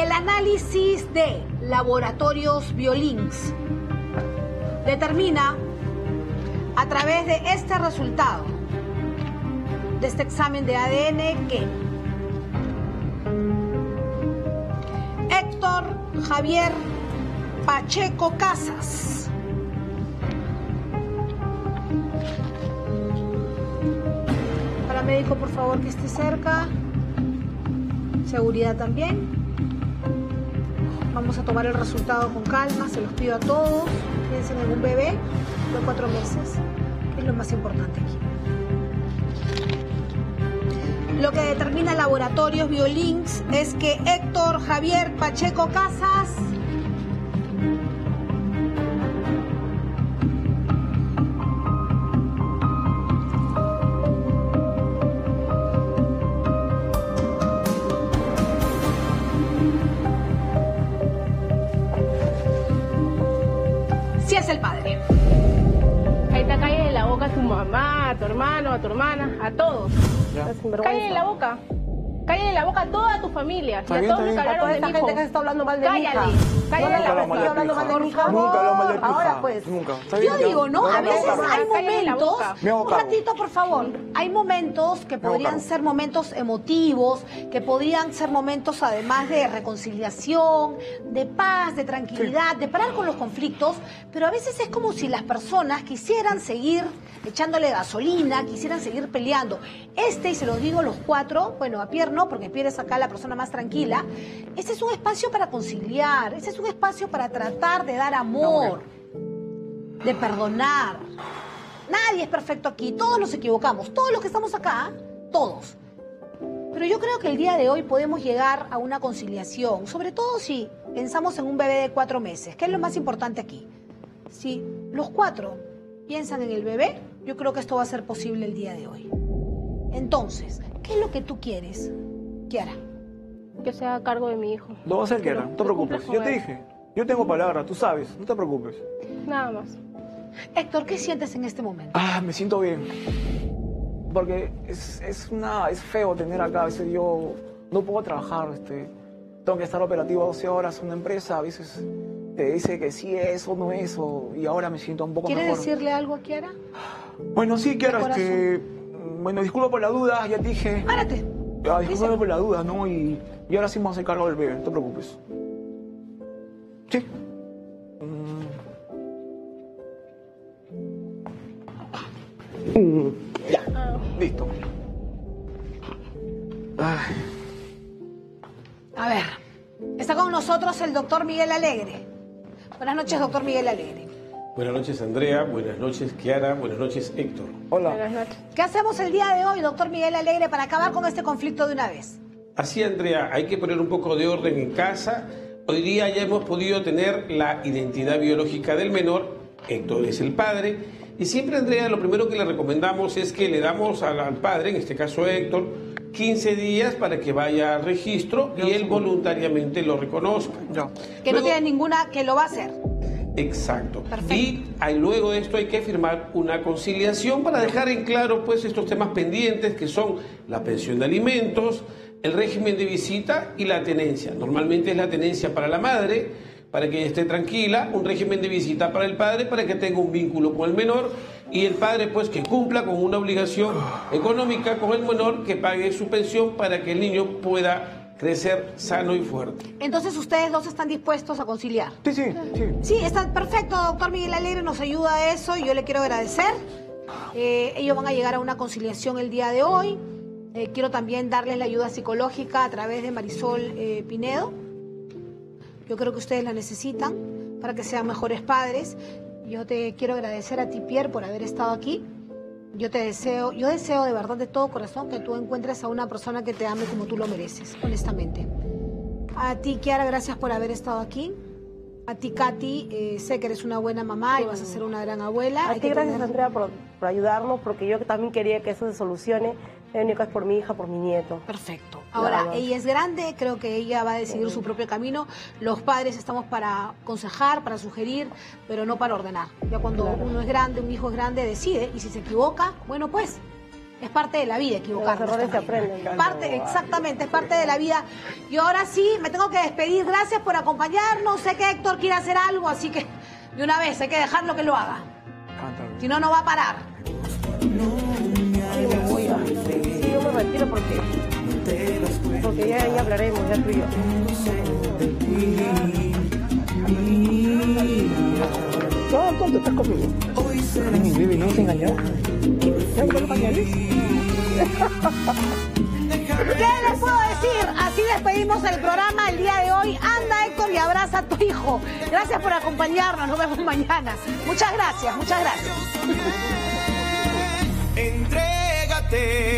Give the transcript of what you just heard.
El análisis de laboratorios Biolinks determina a través de este resultado, de este examen de ADN, que Héctor Javier Pacheco Casas Paramédico, por favor, que esté cerca. Seguridad también. Vamos a tomar el resultado con calma, se los pido a todos. Piensen en un bebé de cuatro meses, que es lo más importante aquí. Lo que determina Laboratorios Biolinks es que Héctor Javier Pacheco Casas sí es el padre. Ahí está, cállale en la boca a tu mamá, a tu hermano, a tu hermana, a todos. Cállale en la boca. Cállale la boca a toda tu familia. Está y a todos los que hablaron toda de esta mi gente que se está hablando mal de mi hija. Cállale. Cállale Nunca la boca. hablando mal de mi hija. Nunca mal de tu Ahora, pues. Nunca. Yo digo, ¿no? A Cállate la veces boca. hay momentos, un ratito por favor, hay momentos que podrían ser momentos emotivos, que podrían ser momentos además de reconciliación, de paz, de tranquilidad, de parar con los conflictos, pero a veces es como si las personas quisieran seguir echándole gasolina, quisieran seguir peleando. Este, y se los digo los cuatro, bueno, a Pierre no, porque Pierre es acá la persona más tranquila, este es un espacio para conciliar, este es un espacio para tratar de dar amor de perdonar. Nadie es perfecto aquí, todos nos equivocamos, todos los que estamos acá, todos. Pero yo creo que el día de hoy podemos llegar a una conciliación, sobre todo si pensamos en un bebé de cuatro meses, que es lo más importante aquí. Si los cuatro piensan en el bebé, yo creo que esto va a ser posible el día de hoy. Entonces, ¿qué es lo que tú quieres, Kiara? Que se haga cargo de mi hijo. Lo va a hacer, Kiara. No te preocupes. Yo te dije. Yo tengo palabra, tú sabes. No te preocupes. Nada más. Héctor, ¿qué sientes en este momento? Ah, me siento bien. Porque es, es, una, es feo tener acá. A veces yo no puedo trabajar. Este, tengo que estar operativo 12 horas en una empresa. A veces te dice que sí es o no es. o- y ahora me siento un poco ¿Quieres mejor. decirle algo a Kiara? Bueno, sí, Kiara. Este, bueno, disculpa por la duda. Ya te dije. Párate. Ah, por la duda, ¿no? Y, y ahora sí me voy a hacer cargo del bebé. No te preocupes. Sí. Mm. Mm, Ya. Listo. Ay. A ver, está con nosotros el doctor Miguel Alegre. Buenas noches, doctor Miguel Alegre. Buenas noches Andrea, buenas noches Kiara, buenas noches Héctor. Hola. Buenas noches. ¿Qué hacemos el día de hoy, doctor Miguel Alegre, para acabar con este conflicto de una vez? Así Andrea, hay que poner un poco de orden en casa. Hoy día ya hemos podido tener la identidad biológica del menor, Héctor es el padre, y siempre Andrea lo primero que le recomendamos es que le damos al, al padre, en este caso Héctor, 15 días para que vaya al registro y él voluntariamente lo reconozca. Ya. Que no tiene ninguna, que lo va a hacer. Exacto. Perfecto. Y luego de esto hay que firmar una conciliación para dejar en claro pues estos temas pendientes que son la pensión de alimentos, el régimen de visita y la tenencia. Normalmente es la tenencia para la madre, para que esté tranquila, un régimen de visita para el padre, para que tenga un vínculo con el menor y el padre pues que cumpla con una obligación económica con el menor, que pague su pensión para que el niño pueda crecer sano y fuerte. Entonces ustedes dos están dispuestos a conciliar. Sí, sí, sí. Sí, está perfecto, doctor Miguel Alegre nos ayuda a eso y yo le quiero agradecer. Eh, ellos van a llegar a una conciliación el día de hoy. Eh, quiero también darles la ayuda psicológica a través de Marisol eh, Pinedo. Yo creo que ustedes la necesitan para que sean mejores padres. Yo te quiero agradecer a ti, Pierre, por haber estado aquí. Yo te deseo, yo deseo de verdad de todo corazón que tú encuentres a una persona que te ame como tú lo mereces, honestamente. A ti, Kiara, gracias por haber estado aquí. A ti, Katy, eh, sé que eres una buena mamá y vas a ser una gran abuela. A ti gracias tener- Andrea por, por ayudarnos, porque yo también quería que eso se solucione. Lo único es por mi hija, por mi nieto. Perfecto. Ahora, Claro. ella es grande, creo que ella va a decidir su propio camino. Los padres estamos para aconsejar, para sugerir, pero no para ordenar. Ya cuando Claro. uno es grande, un hijo es grande, decide, y si se equivoca, bueno, pues, Es parte de la vida equivocarnos. Los errores se aprenden. Parte, exactamente, es parte de la vida. Y ahora sí, me tengo que despedir. Gracias por acompañarnos. Sé que Héctor quiere hacer algo, así que de una vez hay que dejarlo que lo haga. Cántalo. Si no, no va a parar. A- retiro porque, porque ya, ya hablaremos, ya tú y yo. No, estás conmigo. Baby, ¿no te engañó? ¿Ya me lo pañales? ¿Qué les puedo decir? Así despedimos el programa el día de hoy. Anda, Héctor, y abraza a tu hijo. Gracias por acompañarnos. Nos vemos mañana. Muchas gracias, muchas gracias. Entrégate